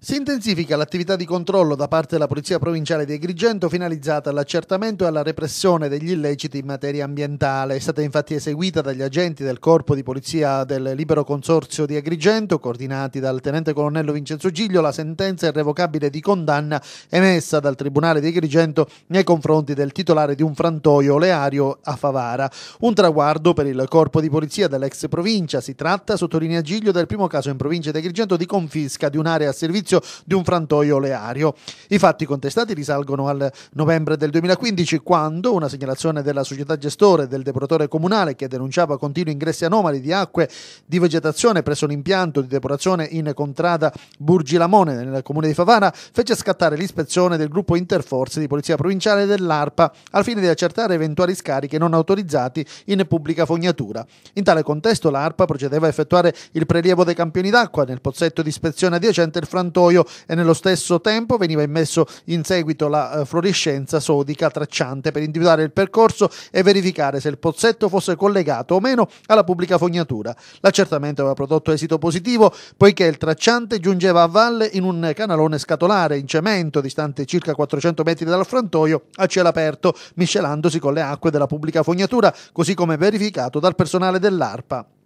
Si intensifica l'attività di controllo da parte della Polizia Provinciale di Agrigento finalizzata all'accertamento e alla repressione degli illeciti in materia ambientale. È stata infatti eseguita dagli agenti del Corpo di Polizia del Libero Consorzio di Agrigento, coordinati dal Tenente Colonnello Vincenzo Giglio, la sentenza irrevocabile di condanna emessa dal Tribunale di Agrigento nei confronti del titolare di un frantoio oleario a Favara. Un traguardo per il Corpo di Polizia dell'ex provincia. Si tratta, sottolinea Giglio, del primo caso in provincia di Agrigento di confisca di un'area a servizio servizio di un frantoio oleario. I fatti contestati risalgono al novembre del 2015 quando una segnalazione della società gestore del depuratore comunale che denunciava continui ingressi anomali di acque di vegetazione presso l'impianto di depurazione in contrada Burgilamone nel comune di Favara fece scattare l'ispezione del gruppo Interforze di Polizia Provinciale dell'ARPA al fine di accertare eventuali scarichi non autorizzati in pubblica fognatura. In tale contesto l'ARPA procedeva a effettuare il prelievo dei campioni d'acqua nel pozzetto di ispezione adiacente al frantoio corridoio e nello stesso tempo veniva immesso in seguito la eh, fluorescenza sodica tracciante per individuare il percorso e verificare se il pozzetto fosse collegato o meno alla pubblica fognatura. L'accertamento aveva prodotto esito positivo poiché il tracciante giungeva a valle in un canalone scatolare in cemento distante circa 400 metri dal frantoio a cielo aperto, miscelandosi con le acque della pubblica fognatura, così come verificato dal personale dell'ARPA.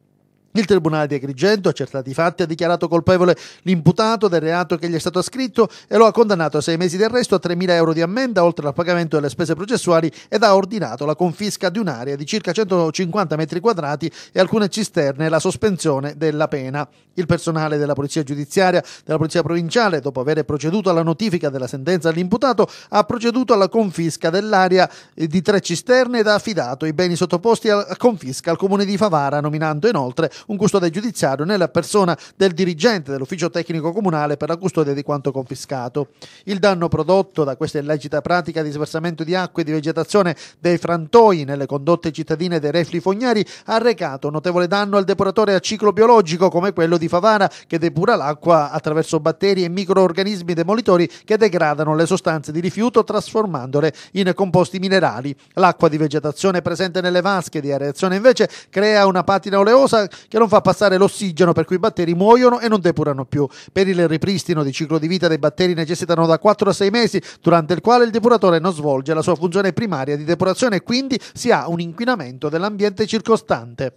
Il Tribunale di Agrigento, accertati i fatti, ha dichiarato colpevole l'imputato del reato che gli è stato ascritto e lo ha condannato a sei mesi di arresto, a 3.000 euro di ammenda, oltre al pagamento delle spese processuali, ed ha ordinato la confisca di un'area di circa 150 metri quadrati e alcune cisterne e la sospensione della pena. Il personale della Polizia Giudiziaria della Polizia Provinciale, dopo aver proceduto alla notifica della sentenza all'imputato, ha proceduto alla confisca dell'area di tre cisterne ed ha affidato i beni sottoposti a confisca al comune di Favara, nominando inoltre un custode giudiziario nella persona del dirigente dell'ufficio tecnico comunale per la custodia di quanto confiscato. Il danno prodotto da questa illecita pratica di sversamento di acqua e di vegetazione dei frantoi nelle condotte cittadine dei refli fognari ha recato notevole danno al depuratore a ciclo biologico come quello di Favara che depura l'acqua attraverso batteri e microorganismi demolitori che degradano le sostanze di rifiuto trasformandole in composti minerali. L'acqua di vegetazione presente nelle vasche di areazione invece crea una patina oleosa che non fa passare l'ossigeno per cui i batteri muoiono e non depurano più. Per il ripristino di ciclo di vita dei batteri necessitano da 4 a 6 mesi, durante il quale il depuratore non svolge la sua funzione primaria di depurazione e quindi si ha un inquinamento dell'ambiente circostante.